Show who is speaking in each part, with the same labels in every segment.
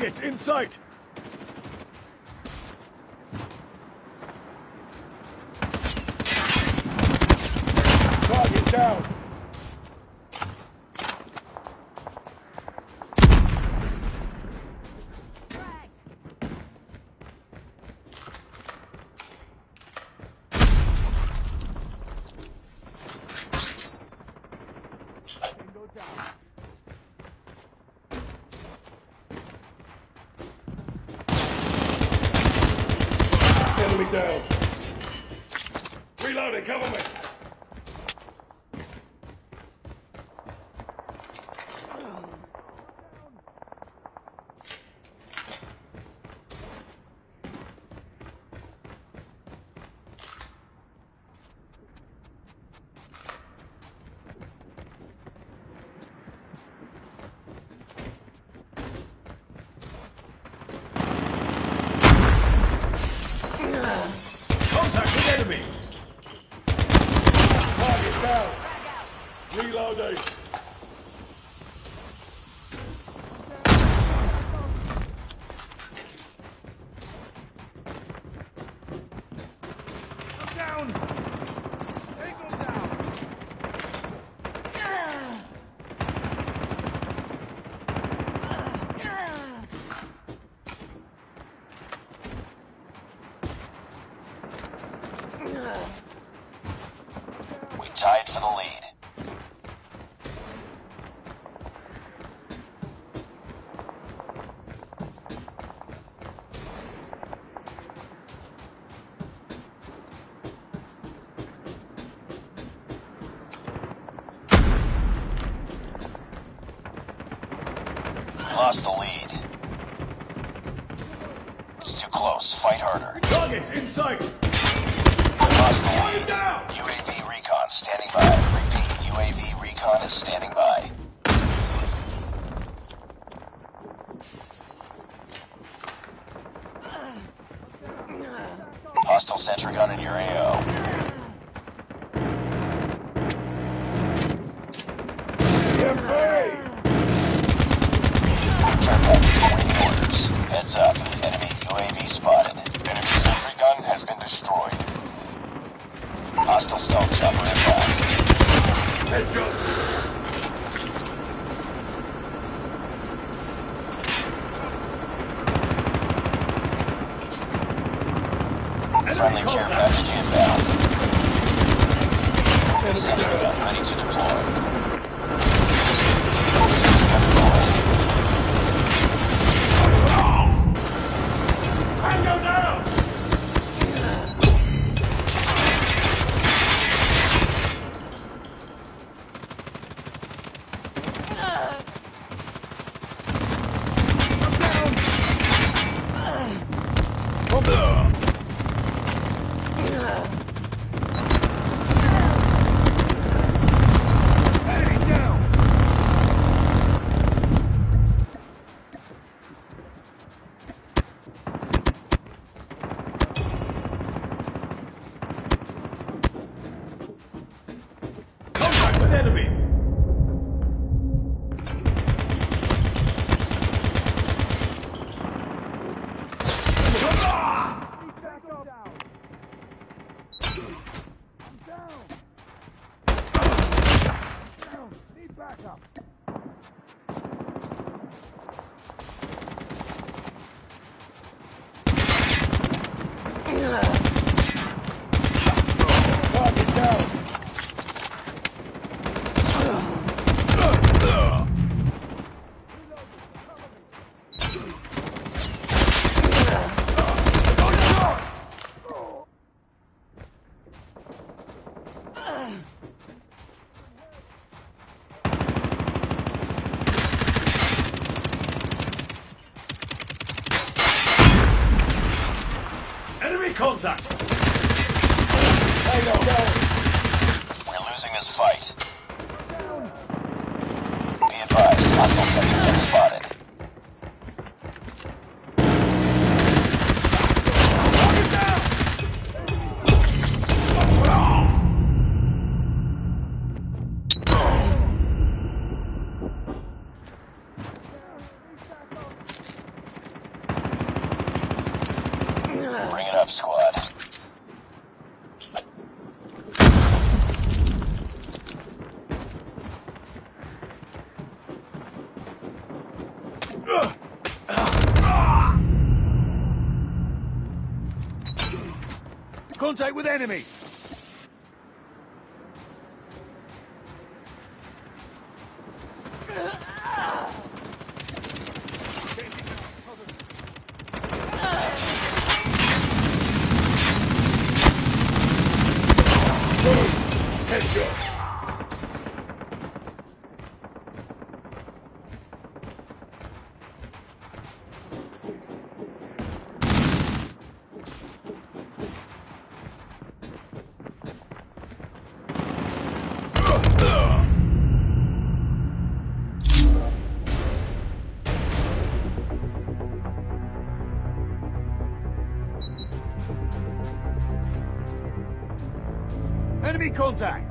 Speaker 1: Targets in sight! Target down! Enemy down! Contact with enemy. Contact.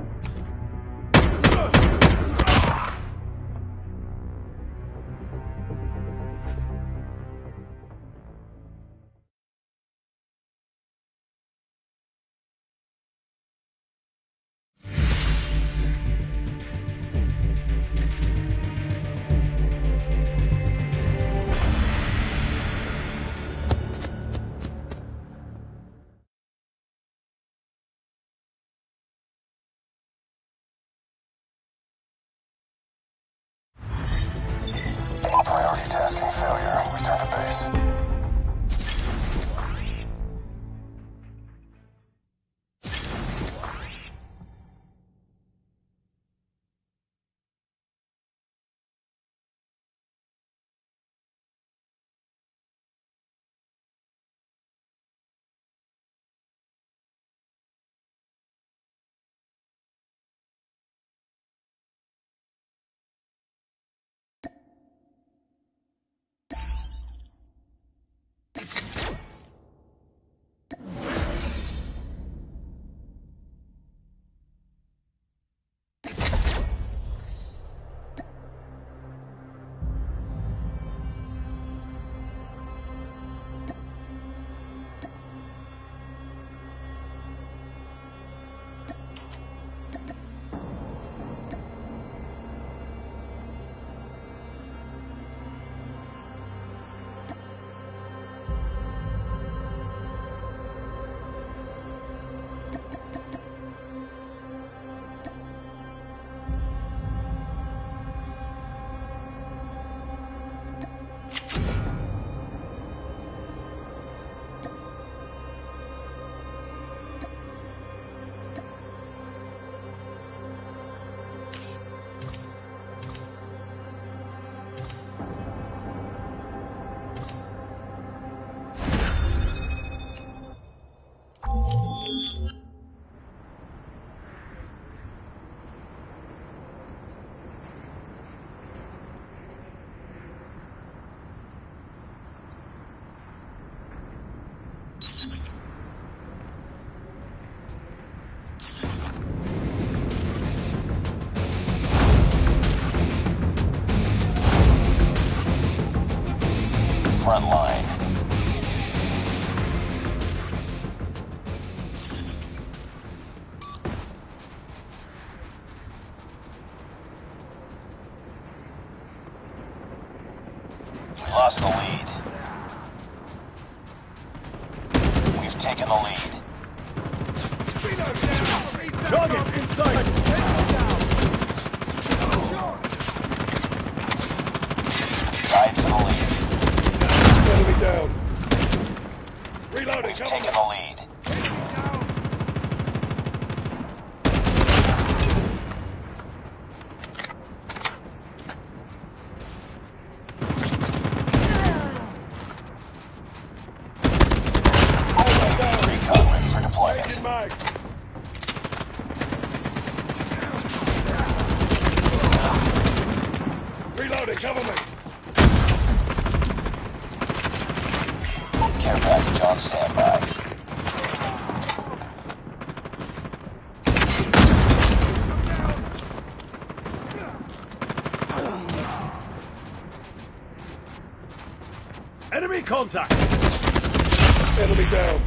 Speaker 1: Down.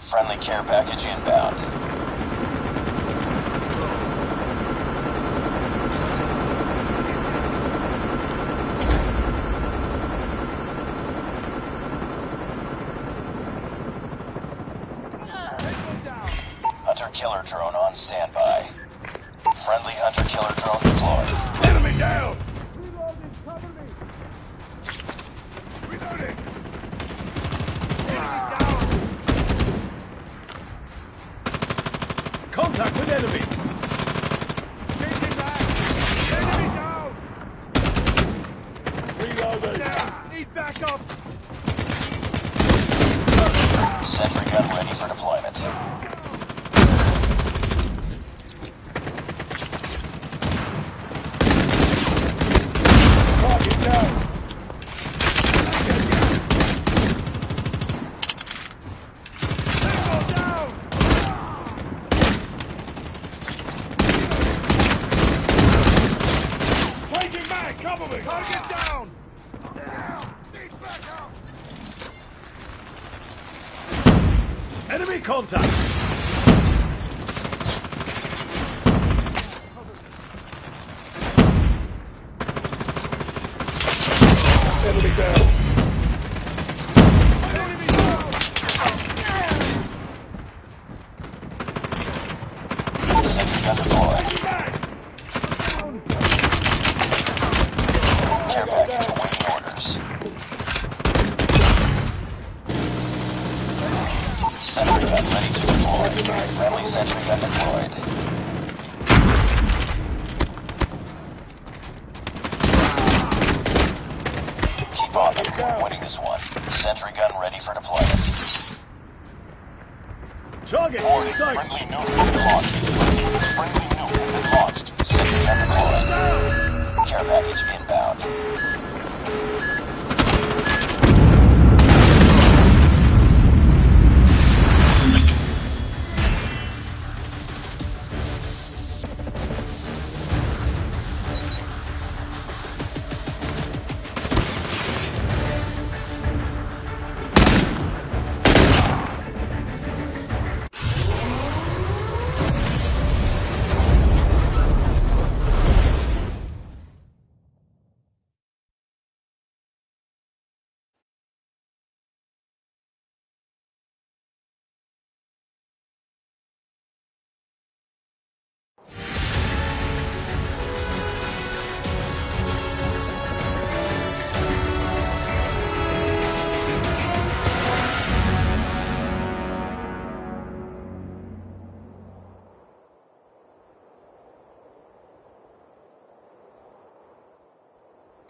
Speaker 2: Friendly care package inbound. Hunter killer drone on standby. Friendly hunter killer drone deployed.
Speaker 1: Enemy down. Reloading. Contact with enemy.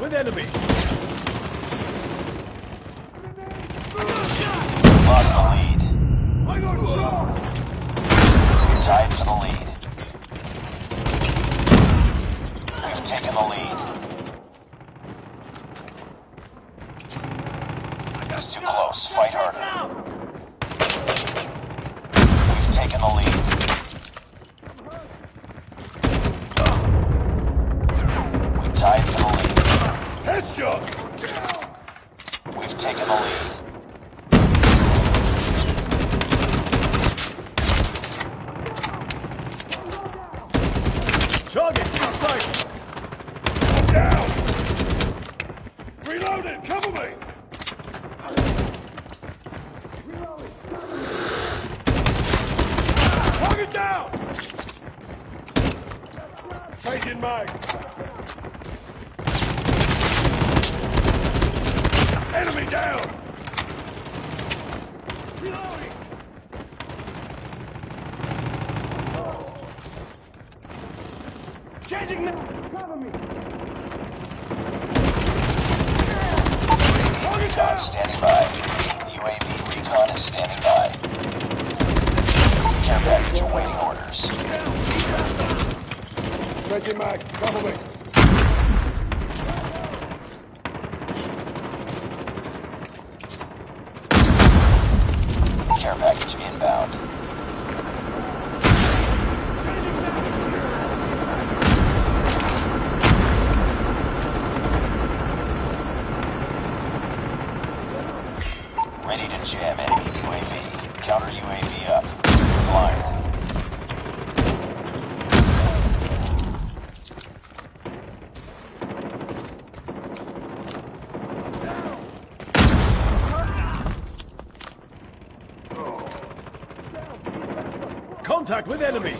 Speaker 1: With enemy. Headshot.
Speaker 3: We've taken the lead.
Speaker 1: Target in sight. I'm down. Reloaded. Cover me. Target down. Changing mag. Enemy down. Reloading. Changing mag. Cover me. Target
Speaker 3: Recon
Speaker 1: down.
Speaker 3: standing by. UAV recon is standing by. Care package awaiting orders.
Speaker 1: Changing mag. Cover me.
Speaker 3: Care package inbound. Ready to jam enemy UAV. Counter UAV up. Flying.
Speaker 1: Contact with enemy.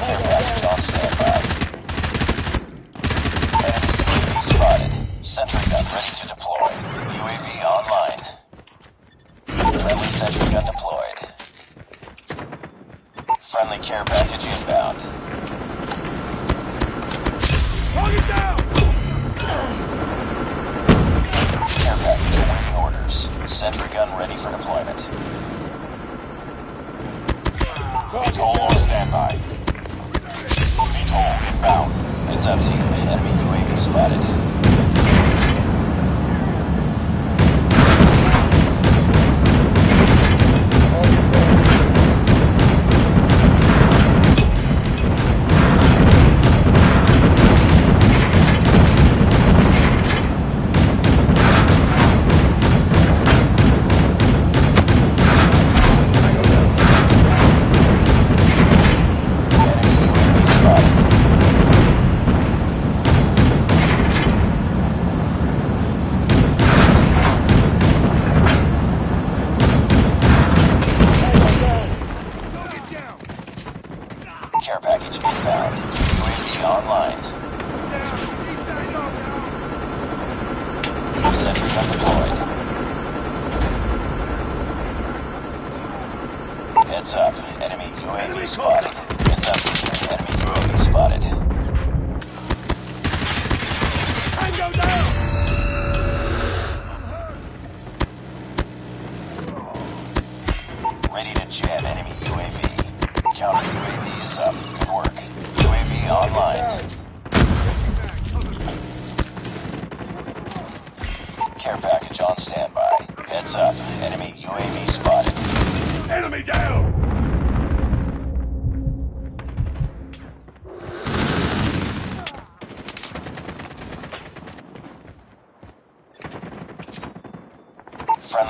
Speaker 3: Lost
Speaker 1: there.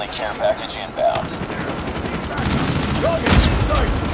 Speaker 1: Friendly care package inbound.
Speaker 3: Target, sight!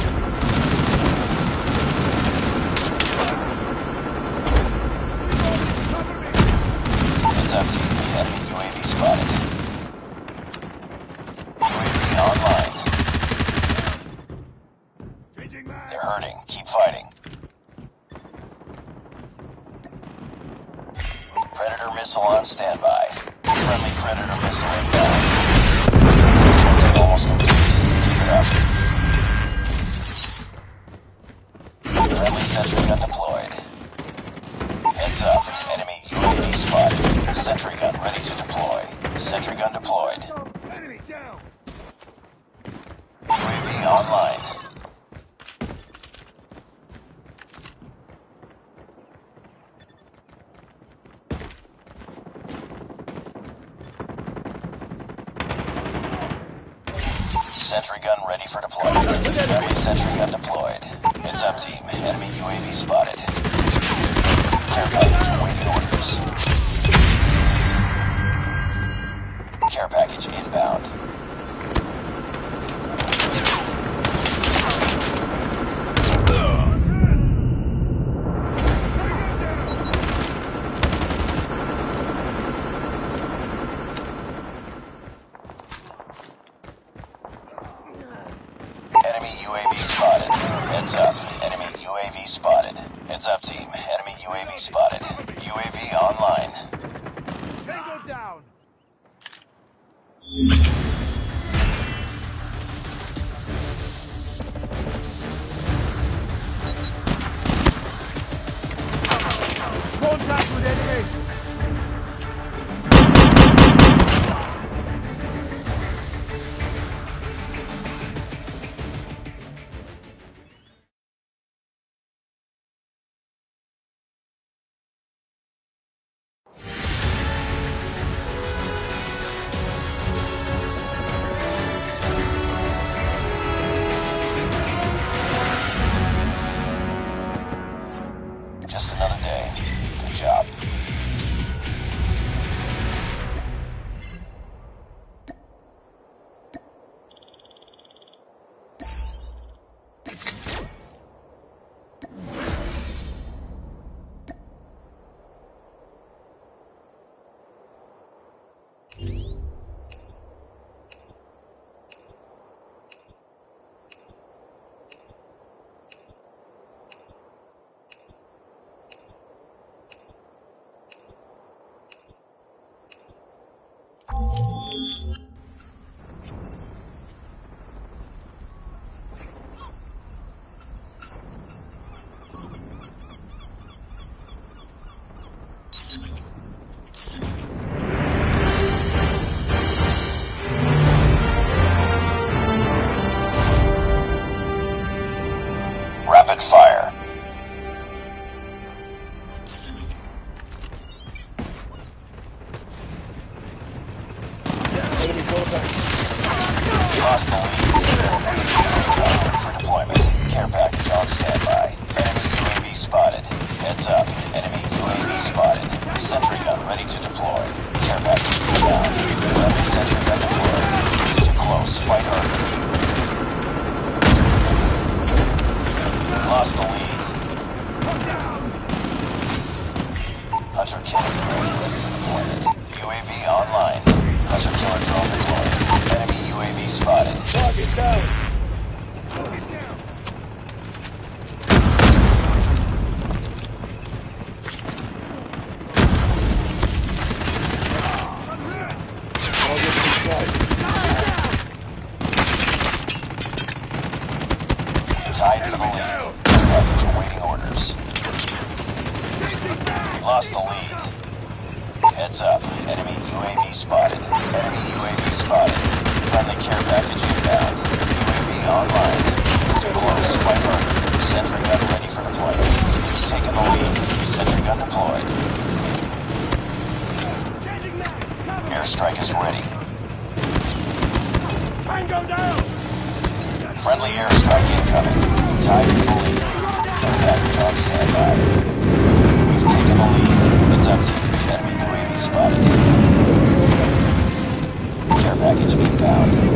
Speaker 1: Package inbound. Enemy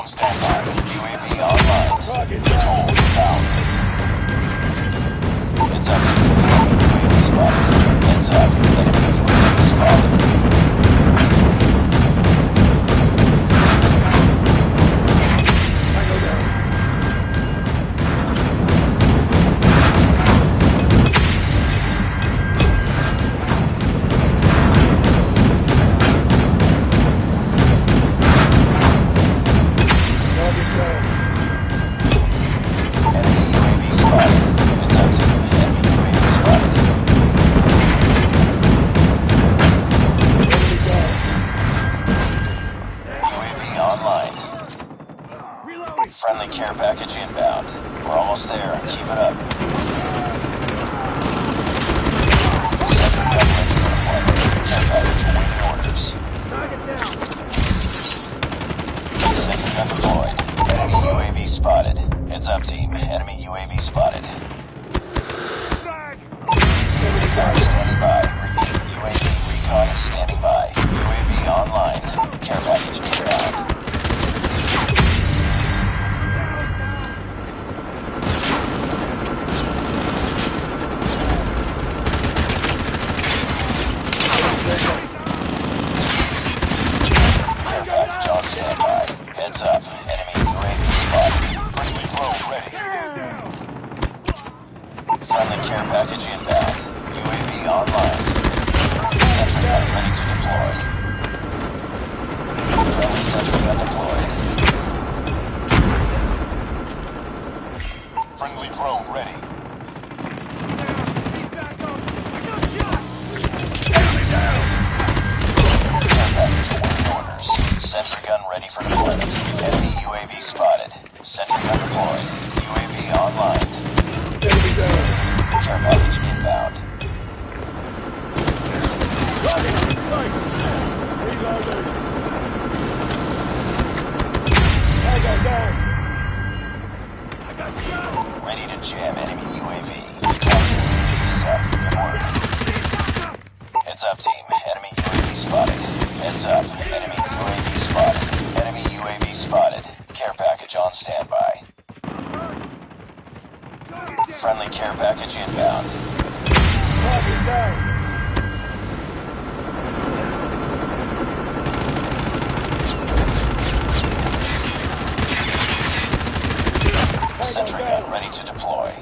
Speaker 1: On standby. UAV online.
Speaker 3: Target down.
Speaker 1: Tower. It's up. UAV spotted. It's up. Enemy UAV spotted. package on standby. Friendly care package inbound. Sentry gun ready to deploy.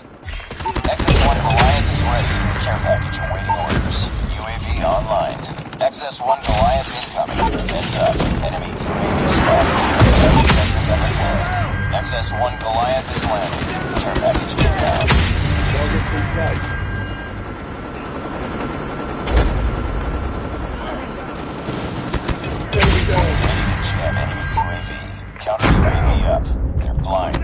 Speaker 1: Xs1 Goliath is ready. Care package awaiting orders. UAV online. Xs1 Goliath incoming. Heads up. Enemy UAV spotted. XS-1 Goliath is landing. Return package inbound.
Speaker 3: Target's in sight. Enemy
Speaker 1: UAV. Counter UAV up. They're blind.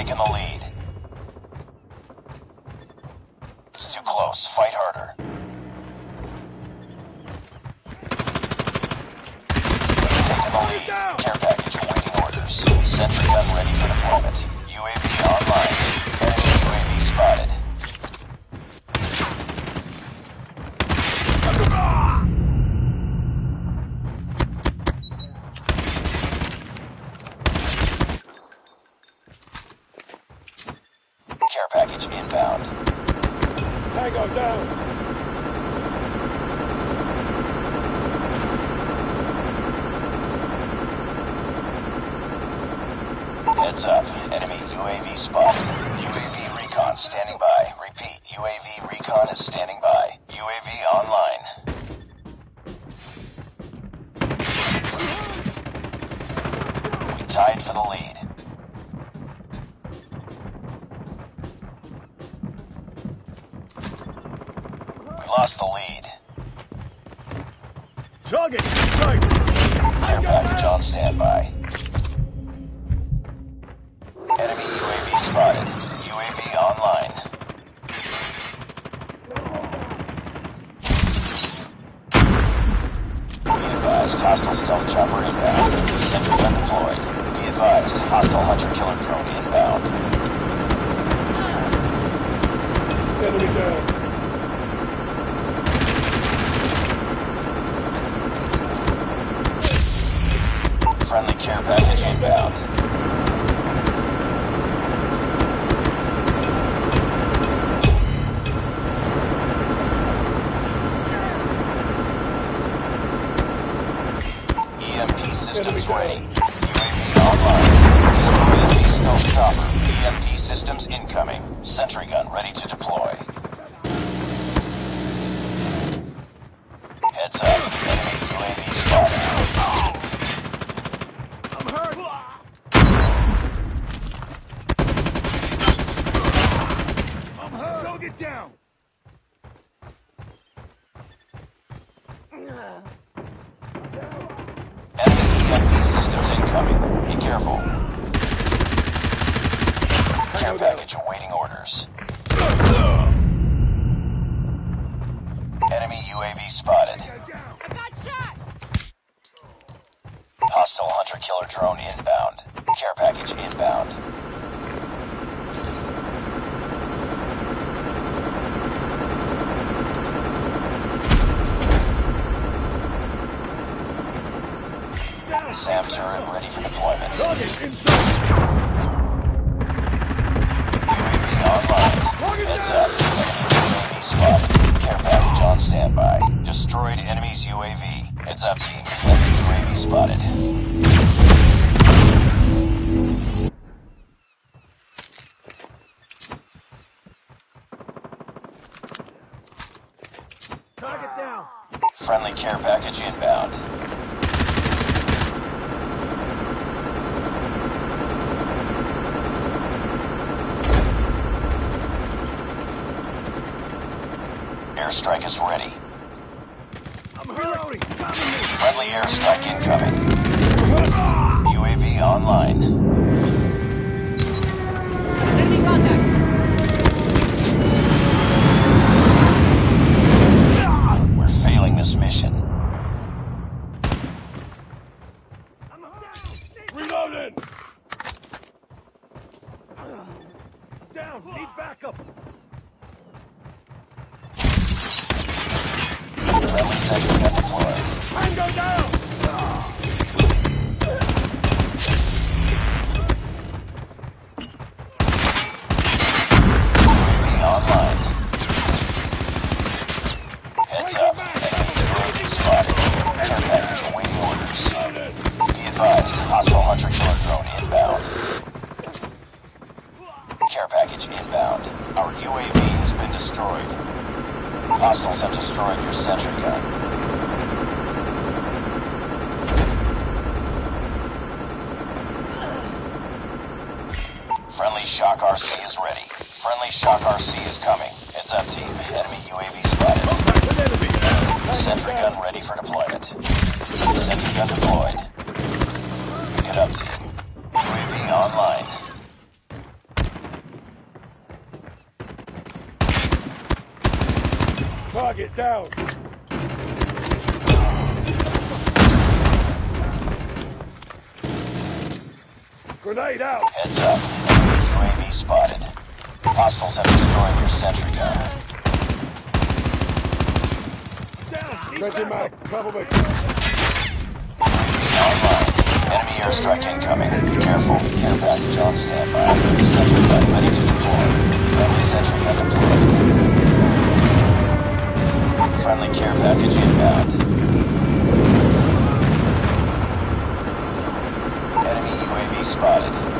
Speaker 1: taken the lead. It's too close. Fight harder. We've taken the lead. Care package awaiting orders. Sentry gun ready for deployment. UAV ready for deployment.
Speaker 3: Target inside.
Speaker 1: UAV online. Target Heads up. UAV spot. Care package on standby. Destroyed enemy's UAV. Heads up, team. Enemy UAV spotted.
Speaker 3: Grenade out!
Speaker 1: Heads up. Enemy UAV spotted. Hostiles have destroyed your sentry gun.
Speaker 3: Down!
Speaker 4: Stretching mag. Cover me.
Speaker 1: Online. Enemy airstrike incoming. Be careful. Care package on standby. Sentry gun ready to deploy. Friendly sentry gun deployed. Friendly care package inbound. Enemy UAV spotted.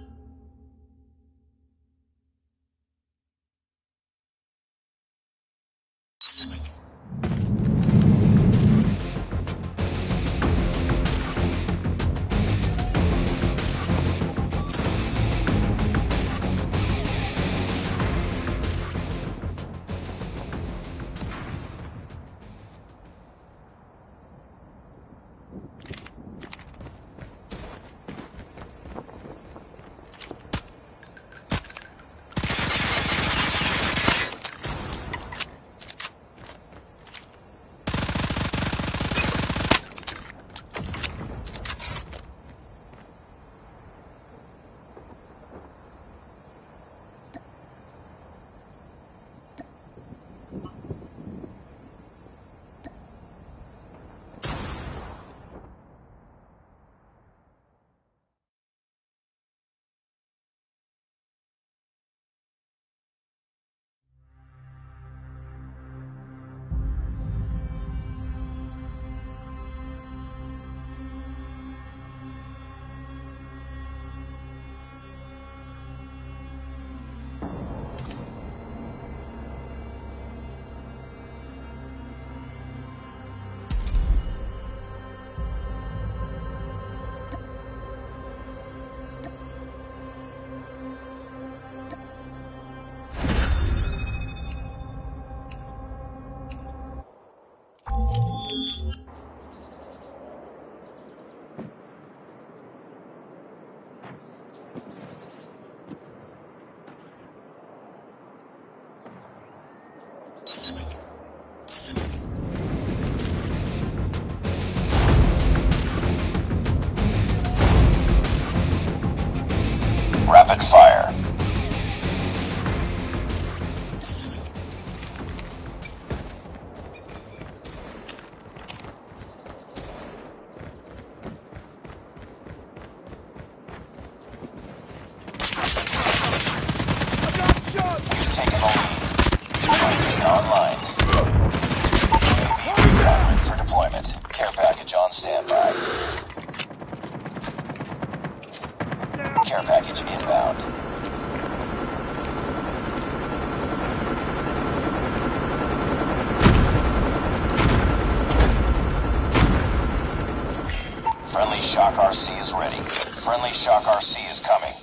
Speaker 3: Shock RC is ready. Friendly Shock RC is coming.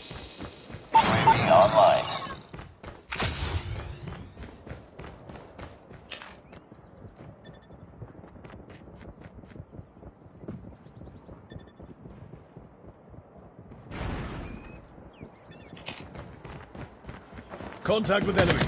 Speaker 3: UAV online.
Speaker 1: Contact with enemy.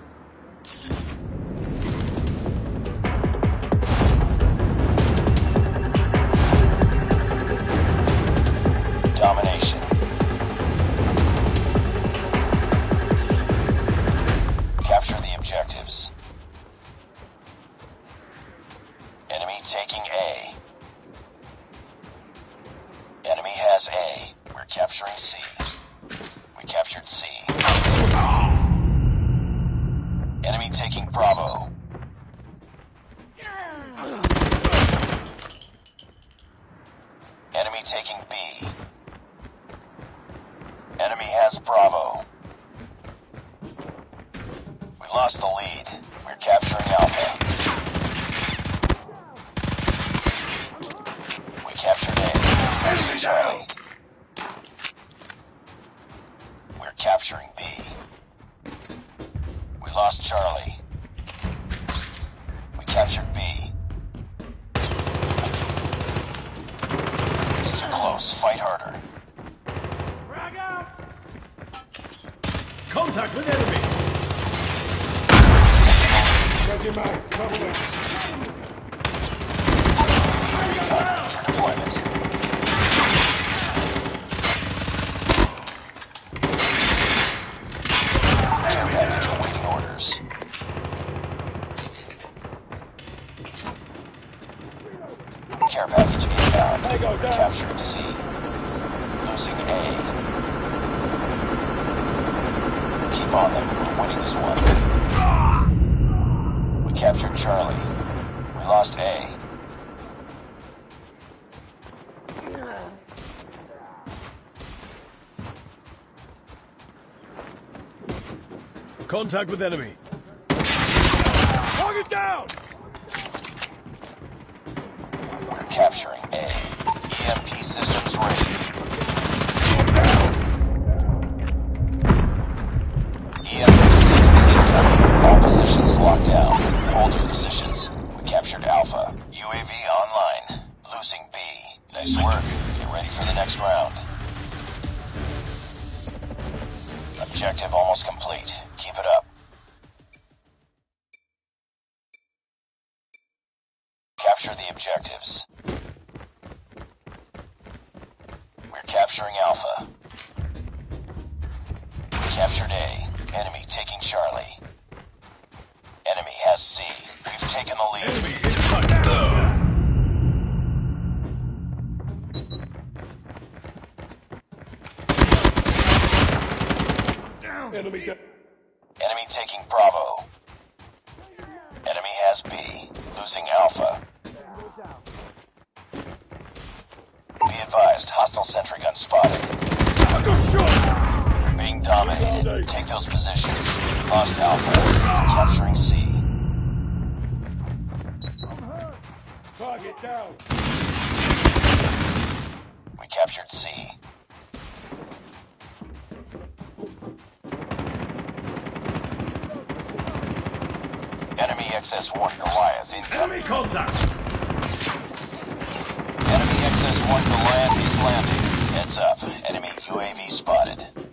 Speaker 1: captured B.
Speaker 3: It's too close. Fight harder.
Speaker 5: Frag out!
Speaker 1: Contact with enemy!
Speaker 5: Take him out. Cover me.
Speaker 3: Deployment.
Speaker 1: contact with enemy.
Speaker 3: one to land. He's landing. Heads up. Enemy UAV spotted.